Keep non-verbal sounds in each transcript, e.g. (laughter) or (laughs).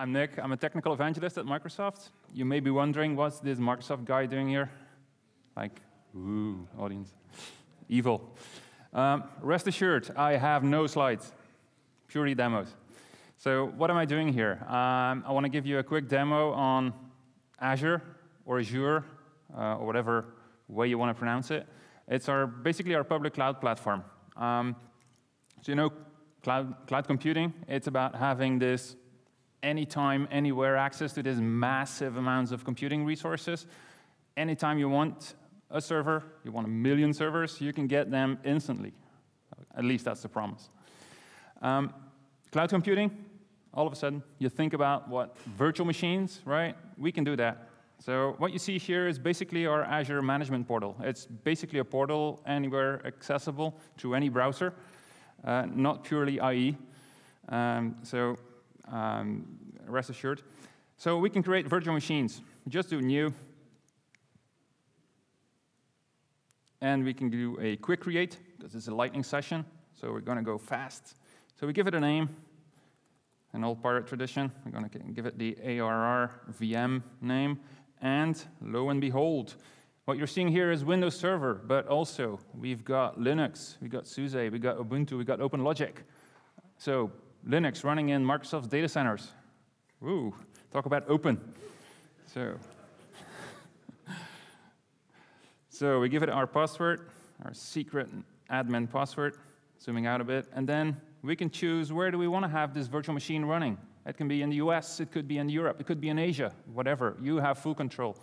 I'm Nick. I'm a technical evangelist at Microsoft. You may be wondering, what's this Microsoft guy doing here? Like, ooh, audience. Evil. Um, rest assured, I have no slides, purely demos. So what am I doing here? Um, I want to give you a quick demo on Azure or Azure, uh, or whatever way you want to pronounce it. It's our, basically our public cloud platform. Um, so you know, cloud, cloud computing, it's about having this anytime, anywhere access to these massive amounts of computing resources. Anytime you want a server, you want a million servers, you can get them instantly. At least that's the promise. Um, cloud computing, all of a sudden, you think about what virtual machines, right? We can do that. So what you see here is basically our Azure Management Portal. It's basically a portal anywhere accessible through any browser, uh, not purely IE. Um, so um, rest assured. So we can create virtual machines. Just do new. And we can do a quick create, because it's a lightning session. So we're going to go fast. So we give it a name, an old pirate tradition. We're going to give it the ARR VM name. And lo and behold, what you're seeing here is Windows Server, but also we've got Linux, we've got SUSE, we've got Ubuntu, we've got OpenLogic. So Linux running in Microsoft's data centers. Ooh, talk about open. So, (laughs) so we give it our password, our secret admin password, zooming out a bit, and then we can choose where do we want to have this virtual machine running. It can be in the US, it could be in Europe, it could be in Asia, whatever. You have full control.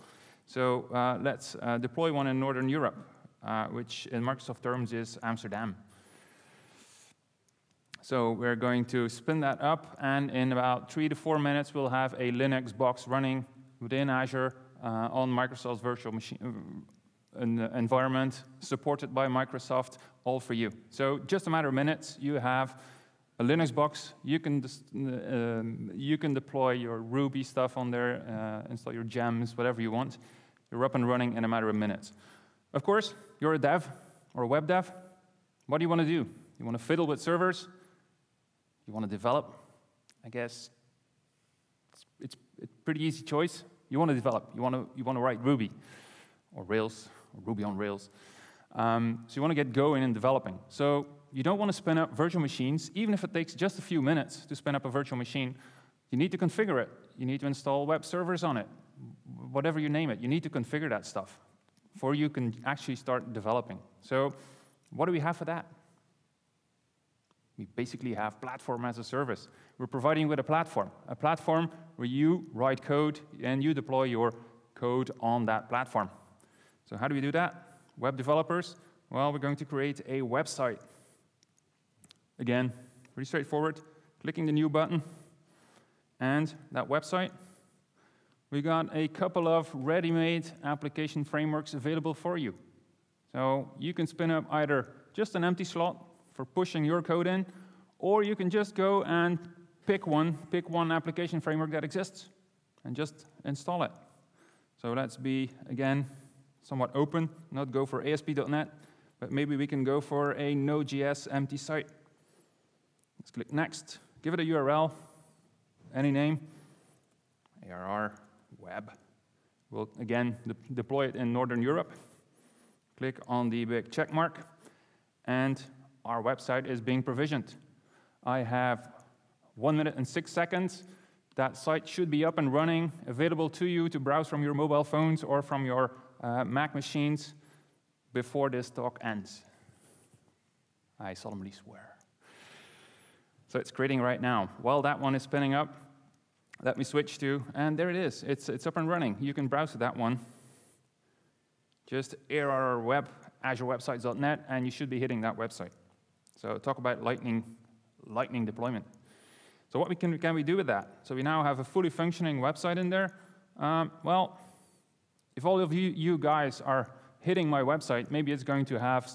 So uh, let's uh, deploy one in Northern Europe, uh, which in Microsoft terms is Amsterdam. So we're going to spin that up, and in about three to four minutes, we'll have a Linux box running within Azure uh, on Microsoft's virtual machine uh, environment, supported by Microsoft, all for you. So just a matter of minutes, you have a Linux box, you can, um, you can deploy your Ruby stuff on there, uh, install your gems, whatever you want. You're up and running in a matter of minutes. Of course, you're a dev or a web dev. What do you want to do? You want to fiddle with servers? You want to develop? I guess it's, it's a pretty easy choice. You want to develop. You want to, you want to write Ruby or Rails or Ruby on Rails. Um, so you want to get going in developing. So you don't want to spin up virtual machines, even if it takes just a few minutes to spin up a virtual machine. You need to configure it. You need to install web servers on it, whatever you name it. You need to configure that stuff before you can actually start developing. So what do we have for that? We basically have platform as a service. We're providing with a platform, a platform where you write code and you deploy your code on that platform. So how do we do that? Web developers, well, we're going to create a website Again, pretty straightforward. Clicking the new button, and that website. We got a couple of ready-made application frameworks available for you. So you can spin up either just an empty slot for pushing your code in, or you can just go and pick one, pick one application framework that exists, and just install it. So let's be, again, somewhat open, not go for ASP.NET, but maybe we can go for a Node.js empty site. Let's click Next. Give it a URL, any name, ARR, web. We'll again de deploy it in Northern Europe. Click on the big check mark, and our website is being provisioned. I have one minute and six seconds. That site should be up and running, available to you to browse from your mobile phones or from your uh, Mac machines before this talk ends. I solemnly swear. So it's creating right now. While that one is spinning up, let me switch to, and there it is. It's, it's up and running. You can browse to that one. Just ARR web, azurewebsites.net, and you should be hitting that website. So talk about lightning, lightning deployment. So what we can, can we do with that? So we now have a fully functioning website in there. Um, well, if all of you, you guys are hitting my website, maybe it's going to have,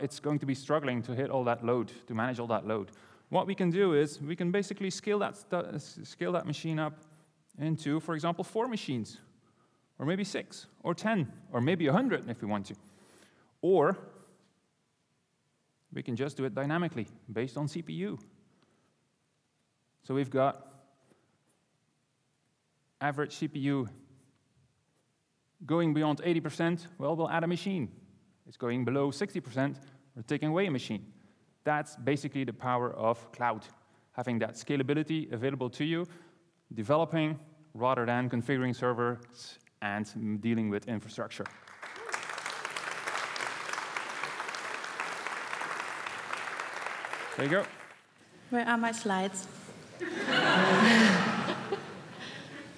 it's going to be struggling to hit all that load, to manage all that load. What we can do is we can basically scale that, scale that machine up into, for example, four machines, or maybe six, or 10, or maybe a 100 if we want to. Or we can just do it dynamically based on CPU. So we've got average CPU going beyond 80%, well, we'll add a machine. It's going below 60%, we're taking away a machine. That's basically the power of cloud, having that scalability available to you, developing rather than configuring servers and dealing with infrastructure. There you go. Where are my slides? (laughs)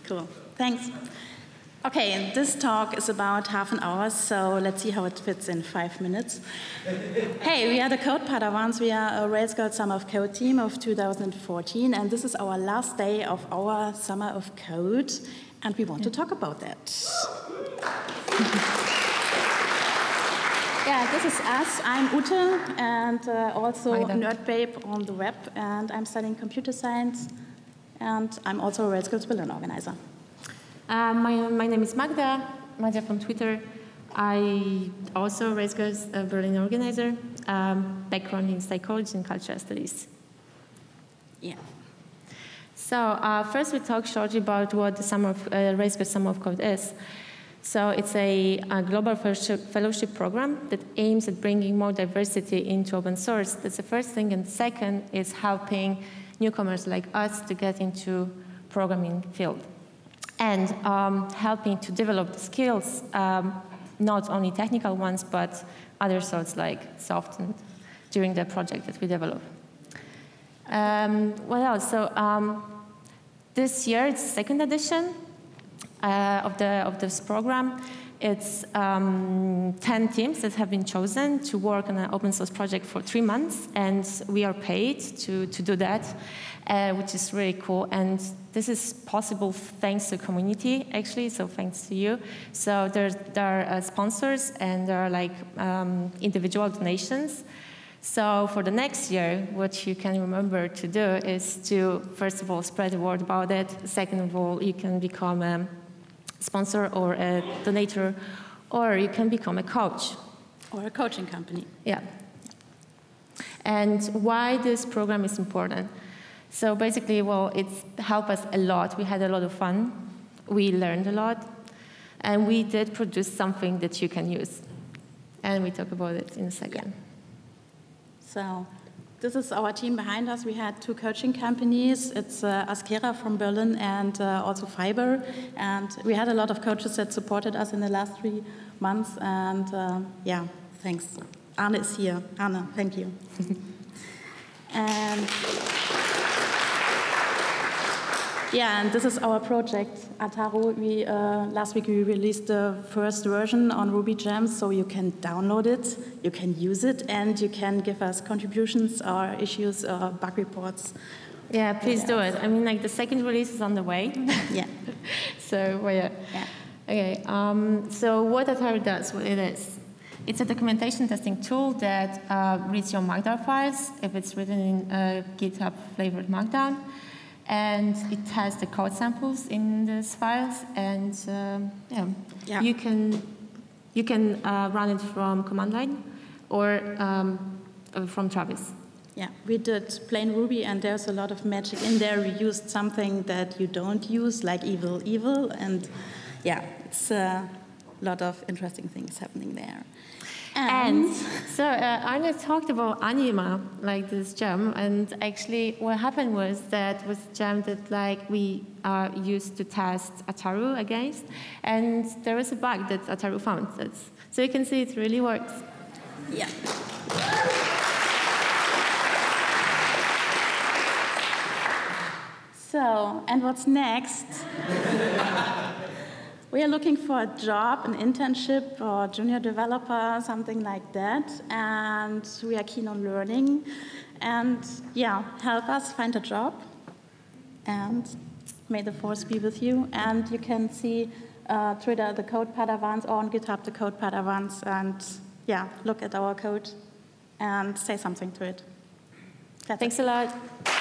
cool. Thanks. Okay, this talk is about half an hour, so let's see how it fits in five minutes. hey, we are the Code Padawans. We are a Rails Girls Summer of Code team of 2014, and this is our last day of our Summer of Code, and we want to talk about that. (laughs) yeah, this is us. I'm Ute, and uh, also Nerd Babe on the web, and I'm studying computer science, and I'm also a Rails Girls Berlin organizer. Uh, my, my name is Magda, Magda from Twitter. I also Rails Girls uh, Berlin organizer, um, background in psychology and cultural studies. Yeah. So uh, first we talk shortly about what the Summer of, uh, Girls Summer of Code is. So it's a, a, global fellowship program that aims at bringing more diversity into open source. That's the first thing. And second is helping newcomers like us to get into programming field and um, helping to develop the skills, um, not only technical ones, but other sorts like soft and during the project that we develop. Um, what else? So um, this year, it's second edition uh, of, the, of this program. It's um, 10 teams that have been chosen to work on an open source project for three months, and we are paid to, to do that uh, which is really cool. And this is possible thanks to community, actually, so thanks to you. So there's, there are uh, sponsors and there are like um, individual donations. So for the next year, what you can remember to do is to, first of all, spread the word about it. Second of all, you can become a sponsor or a donator, or you can become a coach. Or a coaching company. Yeah. And why this program is important? So basically, well, it's helped us a lot. We had a lot of fun. We learned a lot. And we did produce something that you can use. And we talk about it in a second. So this is our team behind us. We had two coaching companies. It's uh, Asquera from Berlin and uh, also Fyber. And we had a lot of coaches that supported us in the last three months. And uh, yeah, thanks. Arne is here. Arne, thank you. (laughs) and yeah, and this is our project, Ataru. We, uh, last week we released the first version on Ruby Gems, so you can download it, you can use it, and you can give us contributions or issues or bug reports. Yeah, please yeah. do it. I mean, like the second release is on the way. yeah. (laughs) so, well, yeah. yeah. Okay, um, so what Ataru does, what it is, it's a documentation testing tool that uh, reads your Markdown files if it's written in a GitHub flavored Markdown and it has the code samples in these files, and um, yeah, yeah, you can you can uh, run it from command line or um, uh, from Travis. Yeah, we did plain Ruby, and there's a lot of magic in there. We used something that you don't use, like evil evil, and yeah, it's a lot of interesting things happening there. And, (laughs) so uh, Arne talked about Anima, like this gem, and actually what happened was that was a gem that like we uh, used to test Ataru against, and there was a bug that Ataru found. That's, so you can see it really works. Yeah. So, and what's next? (laughs) We are looking for a job, an internship, or junior developer, something like that. And we are keen on learning. And yeah, help us find a job. And may the force be with you. And you can see uh, Twitter, the Code Padawans, or on GitHub, the Code Padawans. And yeah, look at our code and say something to it. That's Thanks it. a lot.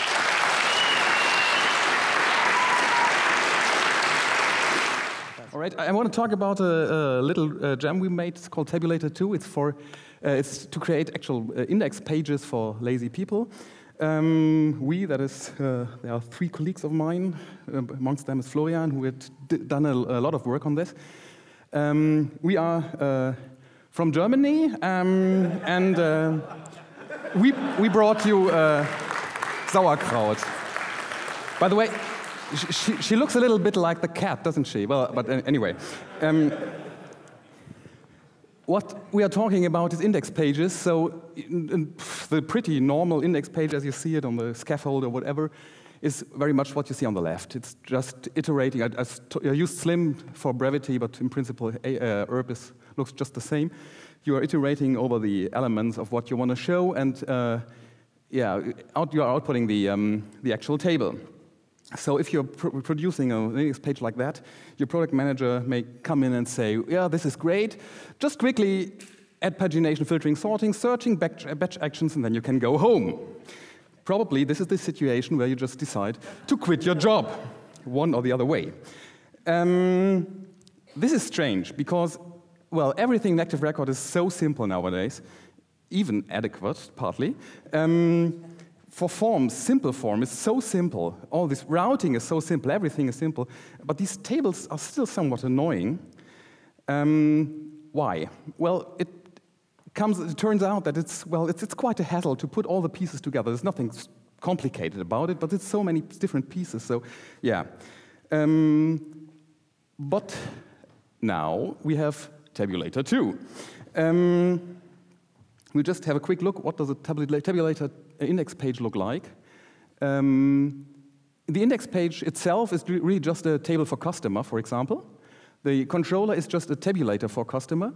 All right, I want to talk about a, a little uh, gem we made. It's called Tabulator 2. It's for uh, it's to create actual uh, index pages for lazy people. Um, we, that is, uh, there are three colleagues of mine, uh, amongst them is Florian, who had done a, a, lot of work on this. Um, we are uh, from Germany, um, and uh, we, we brought you sauerkraut. By the way, she, she, looks a little bit like the cat, doesn't she? Well, but anyway. Um, what we are talking about is index pages. So the pretty normal index page, as you see it on the scaffold or whatever, is very much what you see on the left. It's just iterating. I, I, I used Slim for brevity, but in principle, uh, Erubis looks just the same. You are iterating over the elements of what you want to show, and uh, yeah, out, you are outputting the, um, the actual table. So if you're pr producing a Linux page like that, your product manager may come in and say, yeah, this is great. Just quickly add pagination, filtering, sorting, searching, batch, batch actions, and then you can go home. Probably this is the situation where you just decide to quit your job, one or the other way. Um, this is strange because, well, everything in Active Record is so simple nowadays, even adequate, partly. Um, for forms, simple form is so simple. All this routing is so simple, everything is simple. But these tables are still somewhat annoying. Um, why? Well, it comes, it turns out that it's, well, it's, it's quite a hassle to put all the pieces together. There's nothing complicated about it, but it's so many different pieces. So, yeah. Um, but now we have tabulator 2. Um, we just have a quick look. What does a tabulator index page look like? Um, the index page itself is really just a table for customer, for example. The controller is just a tabulator for customer.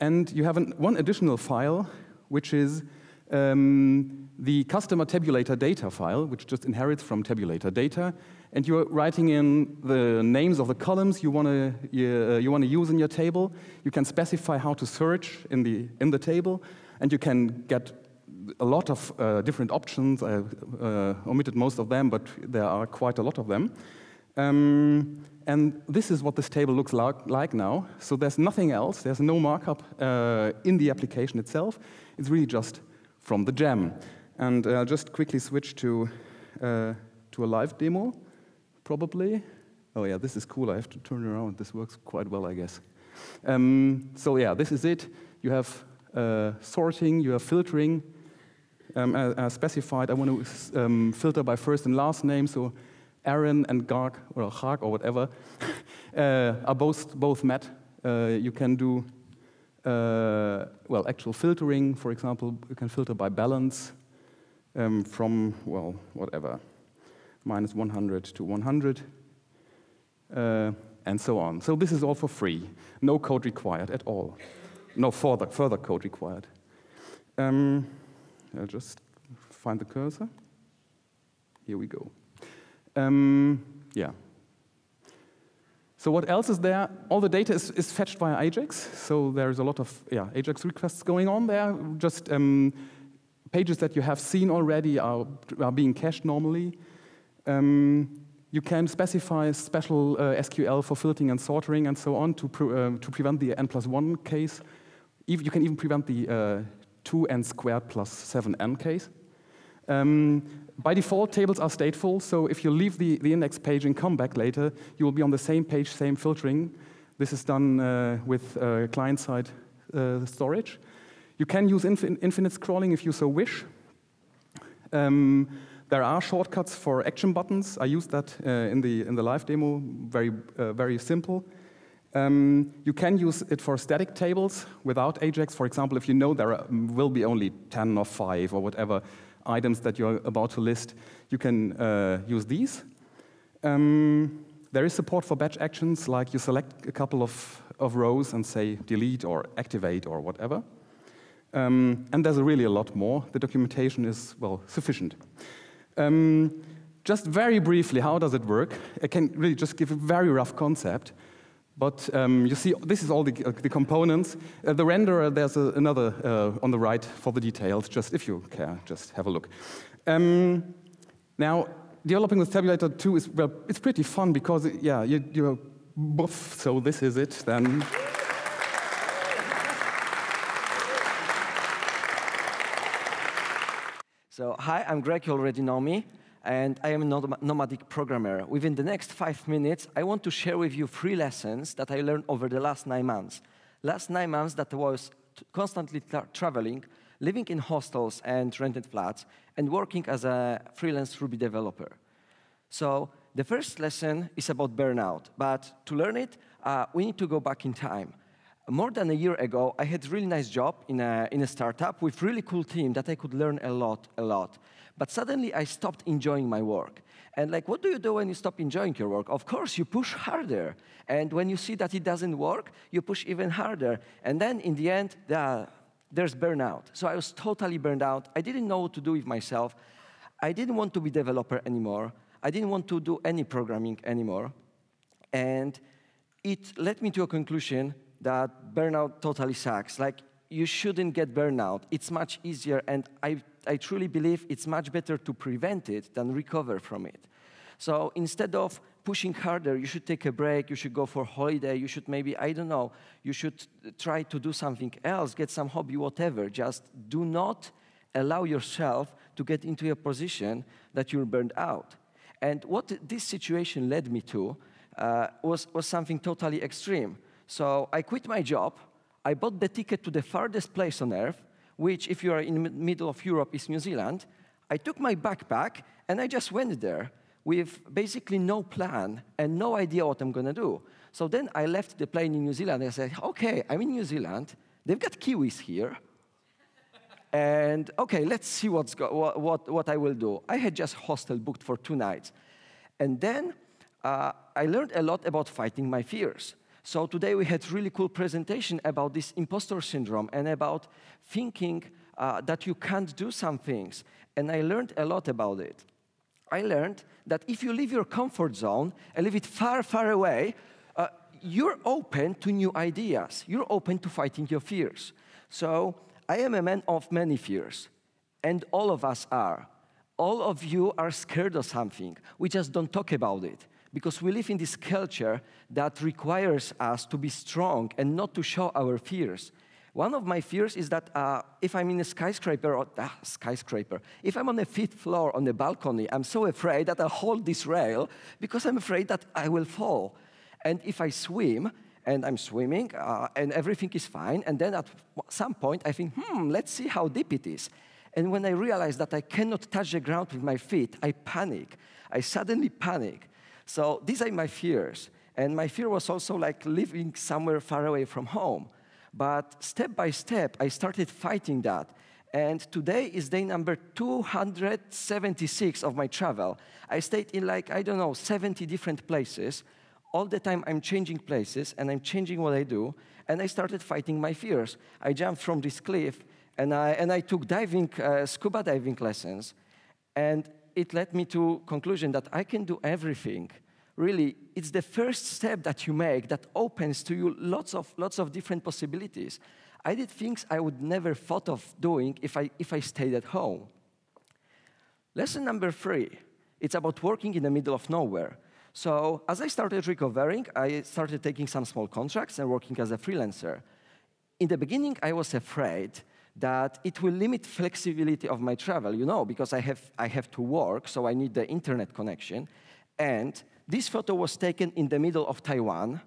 And you have an, one additional file, which is um, the customer tabulator data file, which just inherits from tabulator data. And you're writing in the names of the columns you want to you, uh, use in your table. You can specify how to search in the, in the table, and you can get a lot of uh, different options. I uh, omitted most of them, but there are quite a lot of them. Um, and this is what this table looks like, now. So there's nothing else. There's no markup uh, in the application itself. It's really just from the gem. And I'll just quickly switch to, uh, to a live demo, probably. Oh yeah, this is cool. I have to turn around. This works quite well, I guess. Um, so yeah, this is it. You have uh, sorting, you have filtering, um, as, as, specified. I want to um, filter by first and last name, so Aaron and Garg, or Garg, or whatever, (laughs) uh, are both, both met. Uh, you can do, uh, well, actual filtering, for example, you can filter by balance um, from, well, whatever, minus 100 to 100, uh, and so on. So this is all for free. No code required at all. No further, further code required. Um, I'll just find the cursor. Here we go. Um, yeah. So what else is there? All the data is, is, fetched via Ajax. So there's a lot of yeah, Ajax requests going on there. Just um, pages that you have seen already are, are being cached normally. Um, you can specify special uh, SQL for filtering and sorting and so on to, pre uh, to prevent the n plus 1 case. You can even prevent the uh, 2n squared plus 7n case. Um, by default, tables are stateful, so if you leave the, the index page and come back later, you will be on the same page, same filtering. This is done uh, with uh, client-side uh, storage. You can use infin infinite scrolling if you so wish. Um, there are shortcuts for action buttons. I used that uh, in, the, in the live demo, very, uh, very simple. Um, you can use it for static tables without Ajax. For example, if you know there are, will be only 10 or 5 or whatever items that you're about to list, you can uh, use these. Um, there is support for batch actions, like you select a couple of, of rows and say delete or activate or whatever. Um, and there's really a lot more. The documentation is, well, sufficient. Um, just very briefly, how does it work? I can really just give a very rough concept. But um, you see, this is all the, uh, the components. Uh, the renderer, there's a, another uh, on the right for the details, just if you care, just have a look. Um, now, developing with Tabulator 2 is, well, it's pretty fun because, yeah, you, you're buff, so this is it then. So, hi, I'm Greg, you already know me, and I am a nomadic programmer. Within the next five minutes, I want to share with you three lessons that I learned over the last nine months. Last nine months that I was constantly tra traveling, living in hostels and rented flats, and working as a freelance Ruby developer. So, the first lesson is about burnout, but to learn it, uh, we need to go back in time more than a year ago, I had a really nice job in a, in a startup with really cool team that I could learn a lot, a lot. But suddenly I stopped enjoying my work. And like, what do you do when you stop enjoying your work? Of course, you push harder. And when you see that it doesn't work, you push even harder. And then in the end, there's burnout. So I was totally burned out. I didn't know what to do with myself. I didn't want to be developer anymore. I didn't want to do any programming anymore. And it led me to a conclusion that burnout totally sucks. Like, you shouldn't get burnout. It's much easier, and I, I truly believe it's much better to prevent it than recover from it. So instead of pushing harder, you should take a break, you should go for holiday, you should maybe, I don't know, you should try to do something else, get some hobby, whatever. Just do not allow yourself to get into a position that you're burned out. And what this situation led me to uh, was, was something totally extreme. So I quit my job. I bought the ticket to the farthest place on earth, which, if you are in the middle of Europe, is New Zealand. I took my backpack and I just went there with basically no plan and no idea what I'm going to do. So then I left the plane in New Zealand and I said, okay, I'm in New Zealand. They've got Kiwis here. and okay, let's see what's what, what, what I will do. I had just hostel booked for two nights. And then uh, I learned a lot about fighting my fears. So today we had really cool presentation about this imposter syndrome and about thinking uh, that you can't do some things. And I learned a lot about it. I learned that if you leave your comfort zone and leave it far, far away, uh, you're open to new ideas. You're open to fighting your fears. So I am a man of many fears, and all of us are. All of you are scared of something. We just don't talk about it because we live in this culture that requires us to be strong and not to show our fears. One of my fears is that uh, if I'm in a skyscraper, or uh, skyscraper, if I'm on the fifth floor on the balcony, I'm so afraid that I'll hold this rail because I'm afraid that I will fall. And if I swim, and I'm swimming, uh, and everything is fine, and then at some point I think, hmm, let's see how deep it is. And when I realize that I cannot touch the ground with my feet, I panic. I suddenly panic. So these are my fears. And my fear was also like living somewhere far away from home. But step by step, I started fighting that. And today is day number 276 of my travel. I stayed in like, I don't know, 70 different places. All the time I'm changing places and I'm changing what I do. And I started fighting my fears. I jumped from this cliff and I, and I took diving, uh, scuba diving lessons. And it led me to conclusion that I can do everything. Really, it's the first step that you make that opens to you lots of, lots of different possibilities. I did things I would never thought of doing if I, if I stayed at home. Lesson number three, it's about working in the middle of nowhere. So as I started recovering, I started taking some small contracts and working as a freelancer. In the beginning, I was afraid that it will limit flexibility of my travel, you know, because I have, I have to work, so I need the internet connection. And this photo was taken in the middle of Taiwan,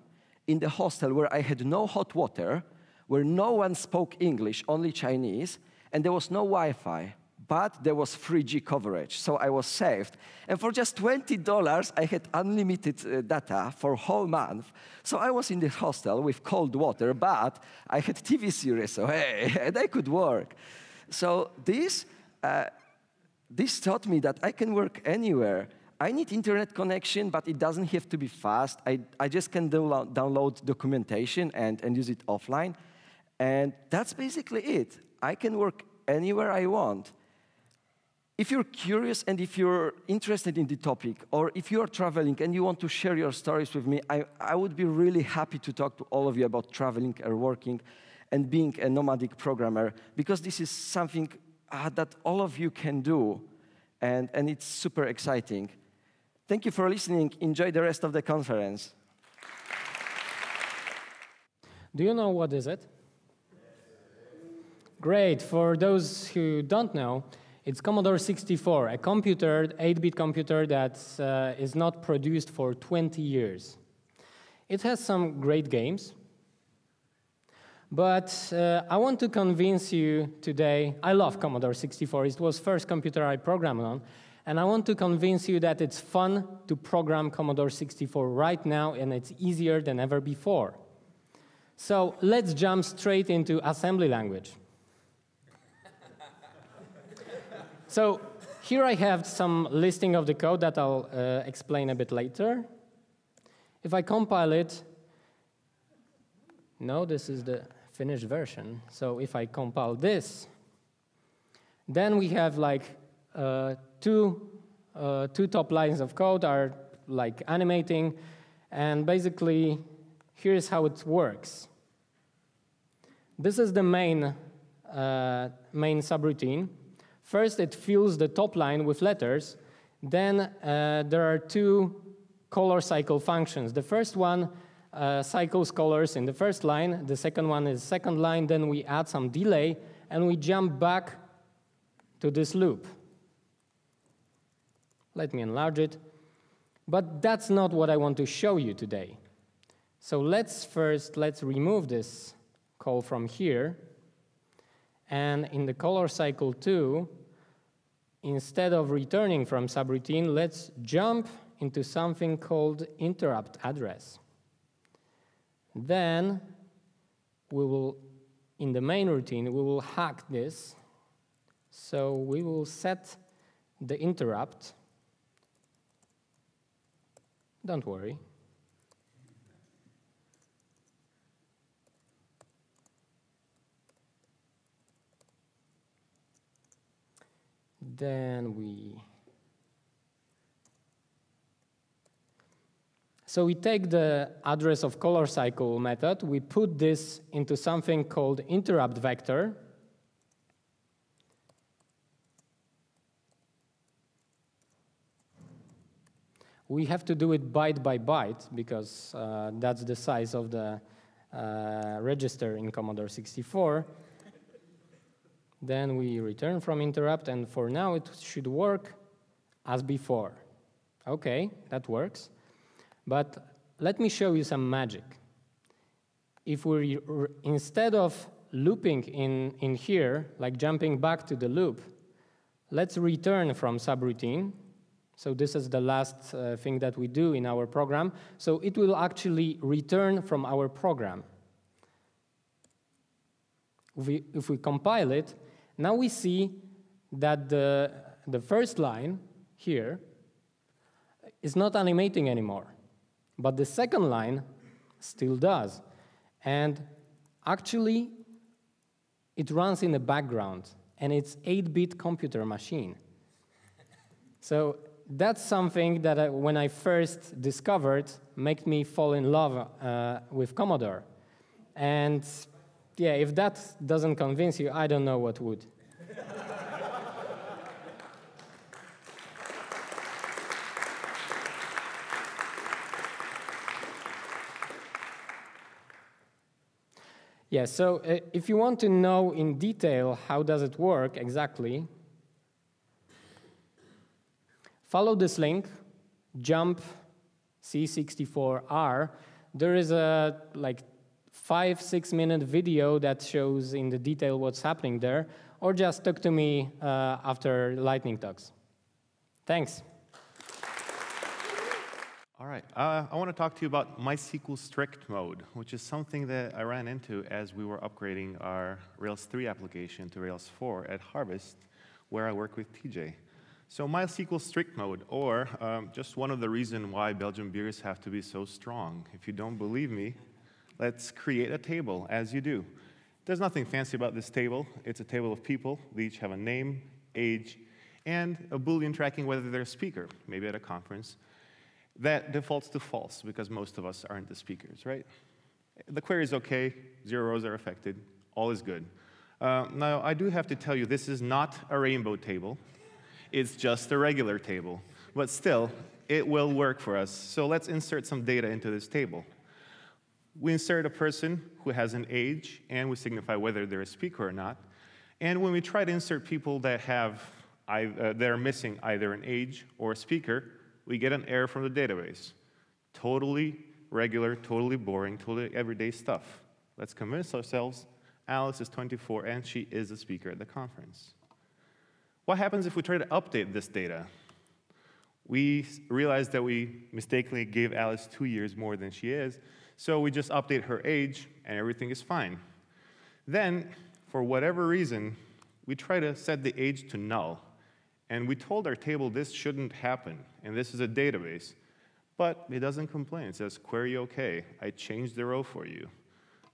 in the hostel where I had no hot water, where no one spoke English, only Chinese, and there was no Wi-Fi but there was 3G coverage, so I was saved. And for just $20, I had unlimited uh, data for a whole month. So I was in the hostel with cold water, but I had TV series, so hey, (laughs) and I could work. So this, uh, this taught me that I can work anywhere. I need internet connection, but it doesn't have to be fast. I, I just can download documentation and, and use it offline. And that's basically it. I can work anywhere I want. If you're curious and if you're interested in the topic, or if you are traveling and you want to share your stories with me, I, I would be really happy to talk to all of you about traveling and working and being a nomadic programmer, because this is something uh, that all of you can do, and, and it's super exciting. Thank you for listening. Enjoy the rest of the conference. Do you know what is it? Great. For those who don't know, It's Commodore 64, a computer, 8-bit computer that uh, is not produced for 20 years. It has some great games, but uh, I want to convince you today, I love Commodore 64, it was first computer I programmed on, and I want to convince you that it's fun to program Commodore 64 right now, and it's easier than ever before. So let's jump straight into assembly language. So here I have some listing of the code that I'll uh, explain a bit later. If I compile it, no, this is the finished version. So if I compile this, then we have like uh, two, uh, two top lines of code are like animating, and basically, here's how it works. This is the main, uh, main subroutine. First, it fills the top line with letters. Then uh, there are two color cycle functions. The first one uh, cycles colors in the first line. The second one is second line. Then we add some delay, and we jump back to this loop. Let me enlarge it. But that's not what I want to show you today. So let's first, let's remove this call from here. And in the color cycle 2, instead of returning from subroutine, let's jump into something called interrupt address. Then we will, in the main routine, we will hack this. So we will set the interrupt don't worry. Then we So we take the address of color cycle method, we put this into something called interrupt vector, We have to do it byte by byte because uh, that's the size of the uh, register in Commodore 64. Then we return from interrupt, and for now it should work as before. Okay, that works. But let me show you some magic. If we, instead of looping in, in here, like jumping back to the loop, let's return from subroutine so this is the last uh, thing that we do in our program. So it will actually return from our program. If we, if we compile it, now we see that the, the first line here is not animating anymore. But the second line still does. And actually, it runs in the background, and it's 8-bit computer machine. So that's something that I, when I first discovered made me fall in love uh, with Commodore. And yeah, if that doesn't convince you, I don't know what would. yeah, so uh, if you want to know in detail how does it work exactly, Follow this link, jump C64R. There is a like five, six minute video that shows in the detail what's happening there, or just talk to me uh, after lightning talks. Thanks. All right, uh, I want to talk to you about MySQL strict mode, which is something that I ran into as we were upgrading our Rails 3 application to Rails 4 at Harvest, where I work with TJ. So MySQL strict mode, or um, just one of the reasons why Belgian beers have to be so strong. If you don't believe me, let's create a table, as you do. There's nothing fancy about this table. It's a table of people. They each have a name, age, and a Boolean tracking whether they're a speaker, maybe at a conference. That defaults to false, because most of us aren't the speakers, right? The query is okay, zero rows are affected, all is good. Uh, now, I do have to tell you, this is not a rainbow table. It's just a regular table. But still, it will work for us. So let's insert some data into this table. We insert a person who has an age, and we signify whether they're a speaker or not. And when we try to insert people that have uh, that are missing either an age or a speaker, we get an error from the database. Totally regular, totally boring, totally everyday stuff. Let's convince ourselves Alice is 24 and she is a speaker at the conference. What happens if we try to update this data? We realize that we mistakenly gave Alice two years more than she is, so we just update her age and everything is fine. Then, for whatever reason, we try to set the age to null. And we told our table this shouldn't happen, and this is a database. But it doesn't complain. It says, query OK. I changed the row for you.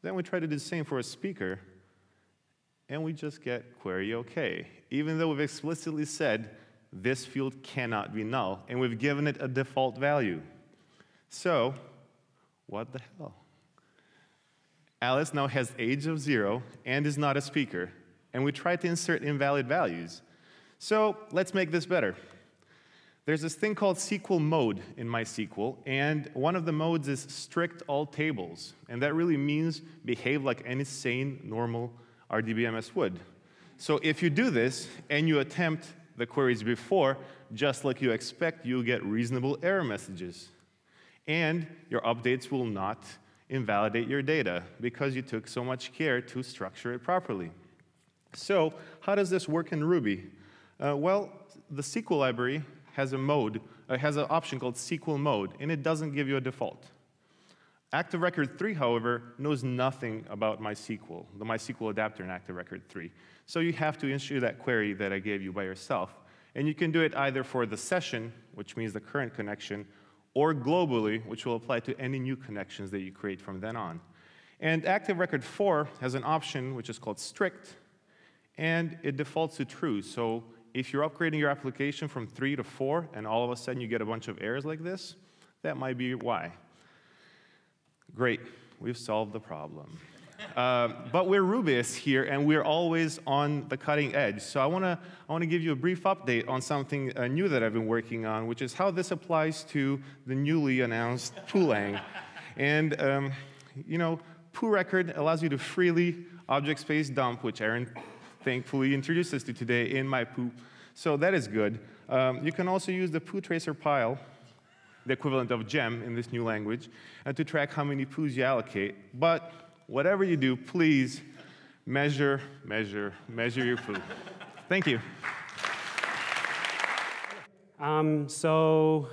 Then we try to do the same for a speaker, and we just get query OK, even though we've explicitly said this field cannot be null, and we've given it a default value. So, what the hell? Alice now has age of zero and is not a speaker, and we tried to insert invalid values. So let's make this better. There's this thing called SQL mode in MySQL, and one of the modes is strict all tables. And that really means behave like any sane, normal RDBMS would. So if you do this and you attempt the queries before, just like you expect, you'll get reasonable error messages. And your updates will not invalidate your data because you took so much care to structure it properly. So how does this work in Ruby? Uh, well, the SQL library has a mode, uh, has an option called SQL mode, and it doesn't give you a default. Active Record 3, however, knows nothing about MySQL, the MySQL adapter in Active Record 3. So you have to issue that query that I gave you by yourself. And you can do it either for the session, which means the current connection, or globally, which will apply to any new connections that you create from then on. And Active Record 4 has an option which is called strict, and it defaults to true. So if you're upgrading your application from 3 to 4 and all of a sudden you get a bunch of errors like this, that might be why. Great, we've solved the problem. Uh, but we're Rubyists here, and we're always on the cutting edge. So I want to I want to give you a brief update on something uh, new that I've been working on, which is how this applies to the newly announced poolang. and um, you know, poo record allows you to freely object space dump, which Aaron thankfully introduced us to today in my poo. So that is good. Um, you can also use the poo tracer pile the equivalent of gem in this new language, and to track how many poos you allocate. But whatever you do, please measure, measure, measure your poo. Thank you. Um, so,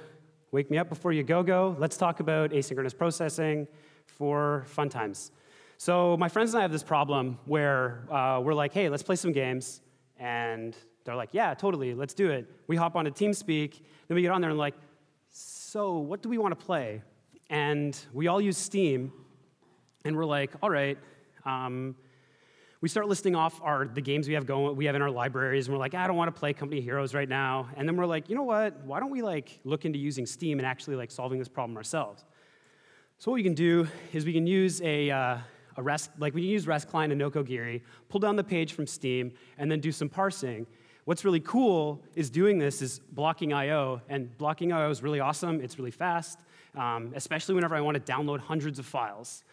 wake me up before you go go. Let's talk about asynchronous processing for fun times. So, my friends and I have this problem where uh, we're like, hey, let's play some games. And they're like, yeah, totally, let's do it. We hop on a TeamSpeak, then we get on there and like, so what do we want to play? And we all use Steam, and we're like, all right. Um, we start listing off our the games we have going we have in our libraries and we're like i don't want to play company heroes right now and then we're like you know what why don't we like look into using steam and actually like solving this problem ourselves so what we can do is we can use a, uh, a rest like we can use rest client and nokogiri pull down the page from steam and then do some parsing What's really cool is doing this is blocking I/O, and blocking I/O is really awesome. It's really fast, um, especially whenever I want to download hundreds of files.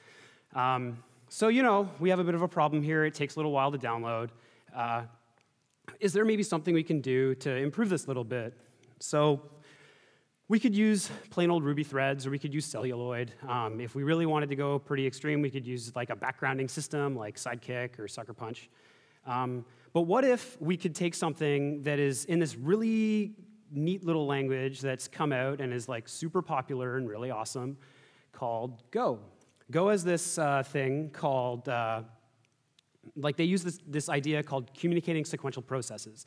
Um, so you know we have a bit of a problem here. It takes a little while to download. Uh, is there maybe something we can do to improve this a little bit? So we could use plain old Ruby threads, or we could use Celluloid. Um, if we really wanted to go pretty extreme, we could use like a backgrounding system like Sidekiq or Sucker Punch. Um, but what if we could take something that is in this really neat little language that's come out and is like super popular and really awesome called Go? Go has this uh, thing called, uh, like they use this, this idea called communicating sequential processes,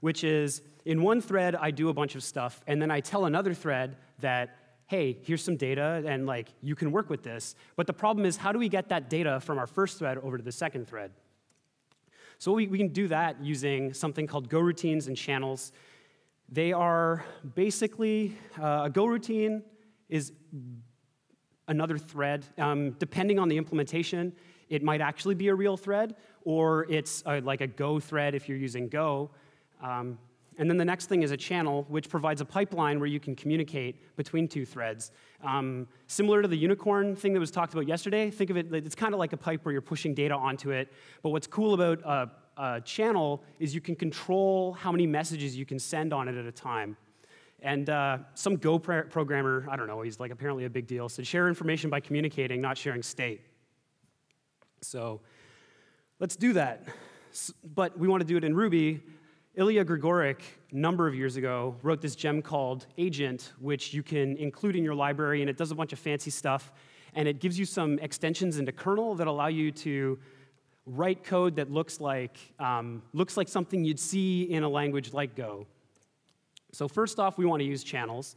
which is in one thread, I do a bunch of stuff, and then I tell another thread that hey, here's some data, and like you can work with this. But the problem is, how do we get that data from our first thread over to the second thread? So we, we can do that using something called Go routines and channels. They are basically, uh, a Go routine is another thread. Um, depending on the implementation, it might actually be a real thread, or it's a, like a Go thread if you're using Go. Um, and then the next thing is a channel, which provides a pipeline where you can communicate between two threads. Um, similar to the unicorn thing that was talked about yesterday, think of it, it's kind of like a pipe where you're pushing data onto it. But what's cool about a, a channel is you can control how many messages you can send on it at a time. And uh, some Go programmer, I don't know, he's like apparently a big deal, said share information by communicating, not sharing state. So let's do that. But we want to do it in Ruby. Ilya Grigorik, a number of years ago, wrote this gem called Agent, which you can include in your library, and it does a bunch of fancy stuff. And it gives you some extensions into kernel that allow you to write code that looks like, um, looks like something you'd see in a language like Go. So first off, we want to use channels.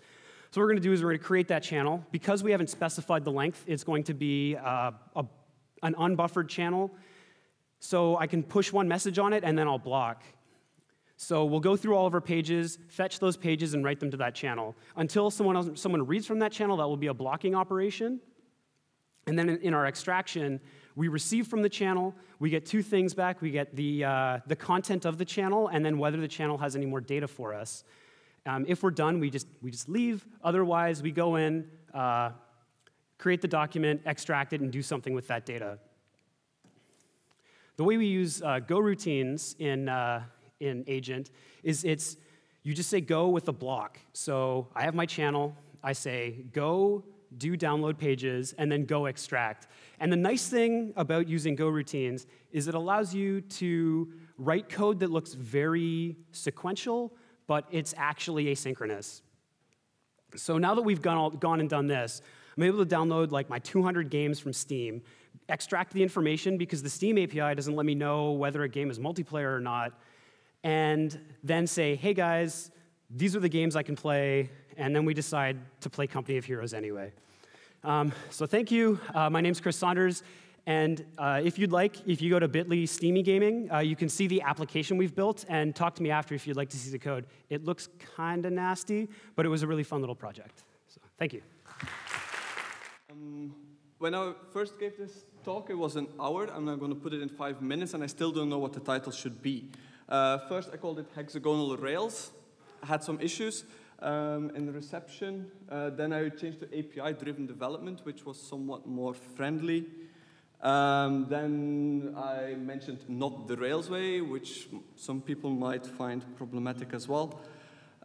So what we're going to do is we're going to create that channel. Because we haven't specified the length, it's going to be uh, a, an unbuffered channel. So I can push one message on it, and then I'll block. So we'll go through all of our pages, fetch those pages, and write them to that channel. Until someone, else, someone reads from that channel, that will be a blocking operation. And then in our extraction, we receive from the channel, we get two things back. We get the, uh, the content of the channel, and then whether the channel has any more data for us. Um, if we're done, we just, we just leave. Otherwise, we go in, uh, create the document, extract it, and do something with that data. The way we use uh, Go routines in, uh, in Agent is it's, you just say go with a block. So I have my channel, I say go do download pages, and then go extract. And the nice thing about using Go routines is it allows you to write code that looks very sequential, but it's actually asynchronous. So now that we've gone, all, gone and done this, I'm able to download like my 200 games from Steam, extract the information because the Steam API doesn't let me know whether a game is multiplayer or not, and then say, hey guys, these are the games I can play, and then we decide to play Company of Heroes anyway. Um, so thank you. Uh, my name's Chris Saunders, and uh, if you'd like, if you go to bit.ly Steamy Gaming, uh, you can see the application we've built, and talk to me after if you'd like to see the code. It looks kind of nasty, but it was a really fun little project. So thank you. Um, when I first gave this talk, it was an hour. I'm now going to put it in five minutes, and I still don't know what the title should be. Uh, first, I called it hexagonal rails. I had some issues um, in the reception. Uh, then I changed to API-driven development, which was somewhat more friendly. Um, then I mentioned not the Rails way, which some people might find problematic as well.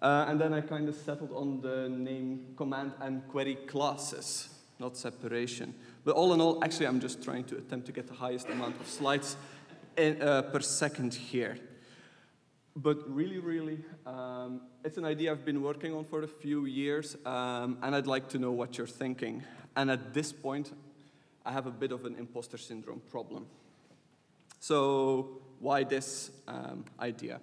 Uh, and then I kind of settled on the name command and query classes, not separation. But all in all, actually, I'm just trying to attempt to get the highest amount of slides in, uh, per second here. But really, really, um, it's an idea I've been working on for a few years, um, and I'd like to know what you're thinking. And at this point, I have a bit of an imposter syndrome problem. So why this um, idea?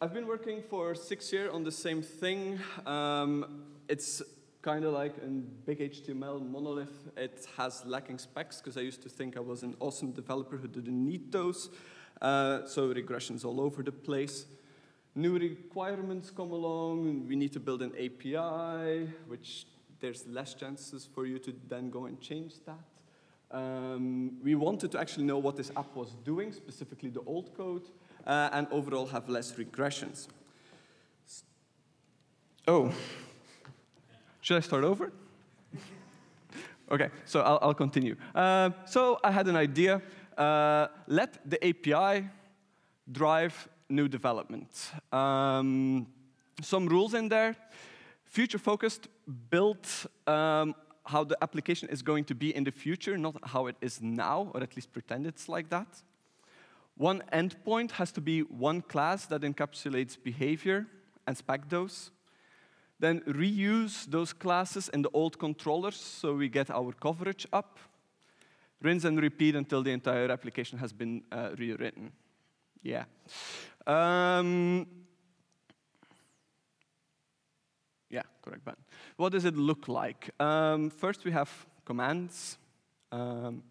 I've been working for six years on the same thing. Um, it's kind of like a big HTML monolith. It has lacking specs because I used to think I was an awesome developer who didn't need those. Uh, so regressions all over the place. New requirements come along, we need to build an API, which there's less chances for you to then go and change that. Um, we wanted to actually know what this app was doing, specifically the old code, uh, and overall have less regressions. Oh, should I start over? (laughs) okay, so I'll, I'll continue. Uh, so I had an idea uh, let the API drive new development. Um, some rules in there. Future-focused, build um, how the application is going to be in the future, not how it is now, or at least pretend it's like that. One endpoint has to be one class that encapsulates behavior and spec those. Then reuse those classes in the old controllers so we get our coverage up rinse and repeat until the entire application has been uh, rewritten. Yeah. Um, yeah, correct button. What does it look like? Um, first, we have commands. Um,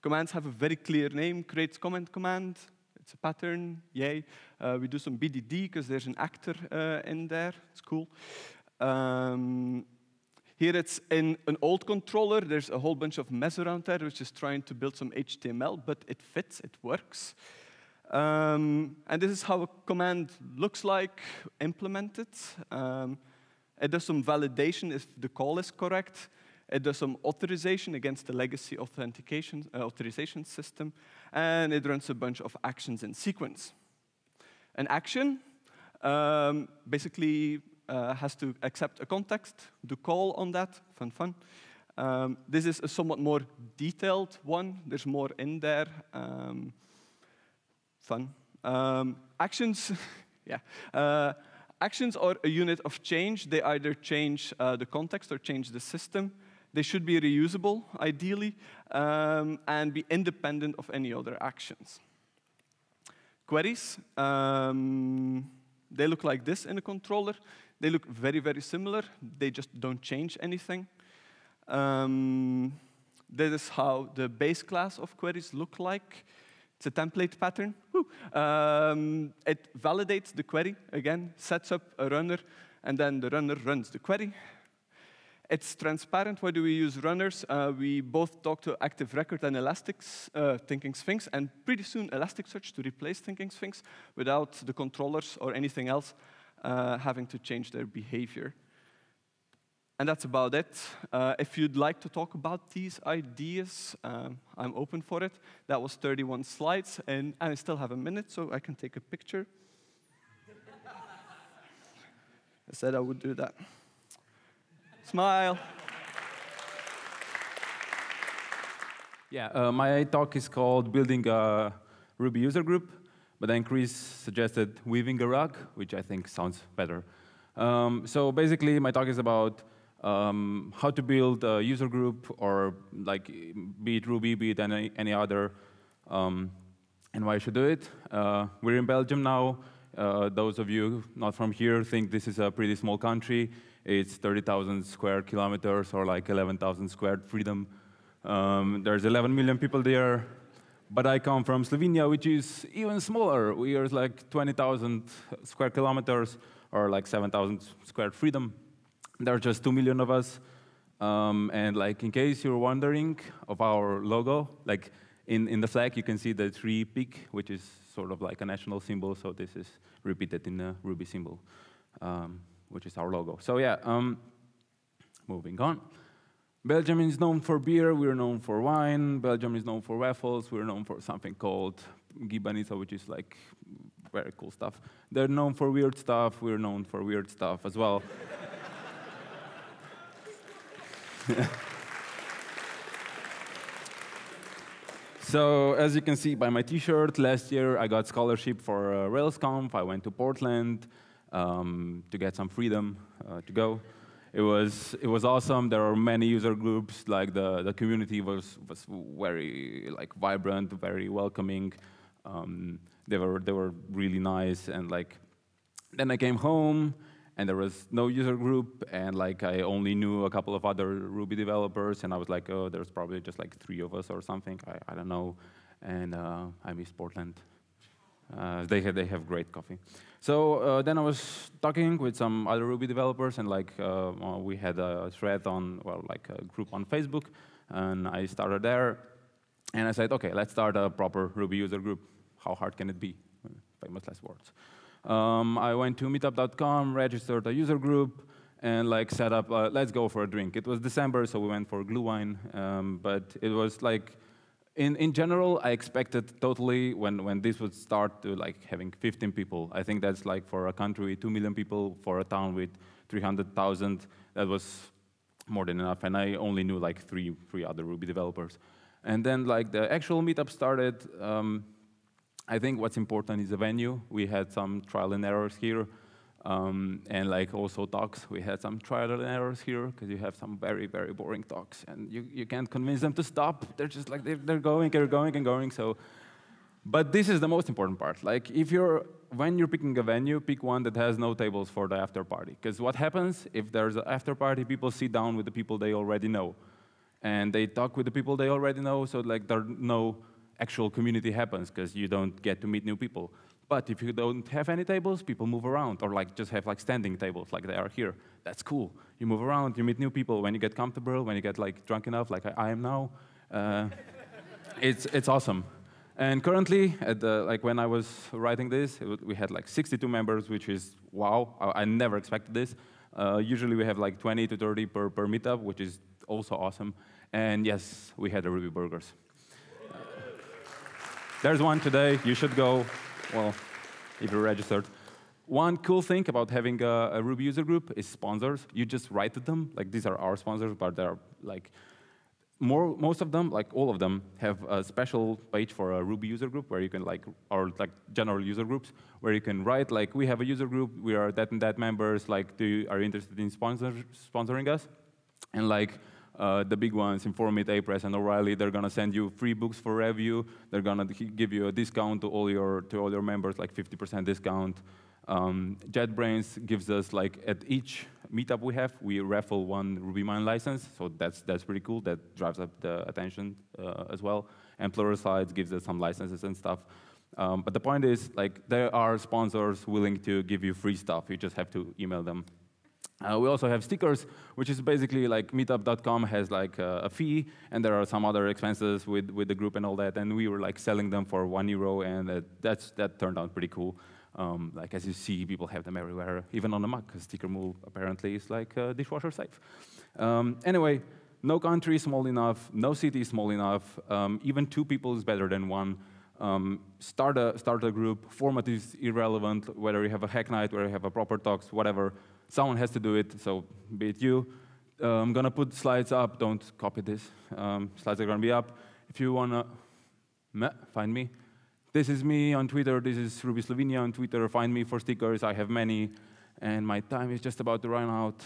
commands have a very clear name, create comment command. It's a pattern, yay. Uh, we do some BDD because there's an actor uh, in there. It's cool. Um, here it's in an old controller. There's a whole bunch of mess around there, which is trying to build some HTML, but it fits, it works. Um, and this is how a command looks like implemented. Um, it does some validation if the call is correct. It does some authorization against the legacy authentication uh, authorization system, and it runs a bunch of actions in sequence. An action um, basically uh, has to accept a context, do call on that, fun, fun. Um, this is a somewhat more detailed one. There's more in there. Um, fun. Um, actions, (laughs) yeah. Uh, actions are a unit of change. They either change uh, the context or change the system. They should be reusable, ideally, um, and be independent of any other actions. Queries, um, they look like this in a controller. They look very, very similar. They just don't change anything. Um, this is how the base class of queries look like. It's a template pattern. Um, it validates the query, again, sets up a runner, and then the runner runs the query. It's transparent. Why do we use runners? Uh, we both talk to Active Record and Elastics, uh, Thinking Sphinx, and pretty soon Elasticsearch to replace Thinking Sphinx without the controllers or anything else uh, having to change their behavior. And that's about it. Uh, if you'd like to talk about these ideas, um, I'm open for it. That was 31 slides, and I still have a minute, so I can take a picture. I said I would do that. Smile. Yeah, uh, my talk is called Building a Ruby User Group, but then Chris suggested Weaving a Rug, which I think sounds better. Um, so basically, my talk is about um, how to build a user group, or like be it Ruby, be it any, any other, um, and why I should do it. Uh, we're in Belgium now. Uh, those of you not from here think this is a pretty small country. It's 30,000 square kilometers or like 11,000 square freedom. Um, there's 11 million people there. But I come from Slovenia, which is even smaller. We are like 20,000 square kilometers or like 7,000 square freedom. There are just 2 million of us. Um, and like in case you're wondering of our logo, like in, in the flag you can see the tree peak, which is sort of like a national symbol. So this is repeated in the Ruby symbol. Um, which is our logo. So yeah, um, moving on. Belgium is known for beer, we're known for wine. Belgium is known for waffles, we're known for something called Gibanica, which is like very cool stuff. They're known for weird stuff, we're known for weird stuff as well. (laughs) So as you can see by my t-shirt, last year I got scholarship for uh, RailsConf. I went to Portland um, to get some freedom uh, to go. It was, it was awesome. There are many user groups. Like the, the community was, was very like vibrant, very welcoming. Um, they, were, they were really nice. And like, then I came home and there was no user group, and like I only knew a couple of other Ruby developers, and I was like, oh, there's probably just like three of us or something. I, I don't know. And uh, I miss Portland. Uh, they, have, they have great coffee. So uh, then I was talking with some other Ruby developers, and like uh, well, we had a thread on, well, like a group on Facebook, and I started there. And I said, okay, let's start a proper Ruby user group. How hard can it be? Famous last words. Um, I went to meetup.com, registered a user group, and like set up, uh, let's go for a drink. It was December, so we went for Glühwein, um, but it was like in, in general, I expected totally when, when this would start to like having 15 people. I think that's like for a country with 2 million people, for a town with 300,000, that was more than enough. And I only knew like three, three other Ruby developers. And then like the actual meetup started. Um, I think what's important is the venue. We had some trial and errors here. Um, and like also talks, we had some trial and errors here because you have some very, very boring talks and you, you can't convince them to stop. They're just like, they're, they're going, they're going and going. So, but this is the most important part. Like if you're, when you're picking a venue, pick one that has no tables for the after party. Because what happens if there's an after party, people sit down with the people they already know. And they talk with the people they already know, so like there are no actual community happens because you don't get to meet new people. But if you don't have any tables, people move around, or like just have like standing tables like they are here. That's cool. You move around, you meet new people. When you get comfortable, when you get like drunk enough, like I, am now, uh, it's it's awesome. And currently, at the, like when I was writing this, we had like 62 members, which is wow. I, I never expected this. Uh, usually we have like 20 to 30 per, per meetup, which is also awesome. And yes, we had the Ruby burgers. There's one today. You should go, well, if you're registered. One cool thing about having a, a, Ruby user group is sponsors. You just write to them, like these are our sponsors, but they're like, more, most of them, like all of them, have a special page for a Ruby user group where you can like, or like general user groups, where you can write like, we have a user group, we are that and that members, like, do you, are you interested in sponsor, sponsoring us? And like, uh, the big ones, Informit, Apress, and O'Reilly, they're gonna send you free books for review. They're gonna give you a discount to all your to all your members, like 50% discount. Um, JetBrains gives us like at each meetup we have, we raffle one RubyMine license, so that's that's pretty cool. That drives up the attention uh, as well. And Pluralsight gives us some licenses and stuff. Um, but the point is, like, there are sponsors willing to give you free stuff. You just have to email them uh, we also have stickers, which is basically like meetup.com has like uh, a fee, and there are some other expenses with, with the group and all that, and we were like selling them for one euro, and uh, that's, that turned out pretty cool. Um, like as you see, people have them everywhere, even on the Mac, Sticker Mule apparently is like dishwasher safe. Um, anyway, no country is small enough, no city is small enough, um, even two people is better than one. Um, start, a, start a group, format is irrelevant, whether you have a hack night, whether you have a proper talks, whatever, someone has to do it, so be it you. Uh, I'm gonna put slides up, don't copy this. Um, slides are gonna be up. If you wanna find me, this is me on Twitter, this is Ruby Slovenia on Twitter, find me for stickers, I have many, and my time is just about to run out.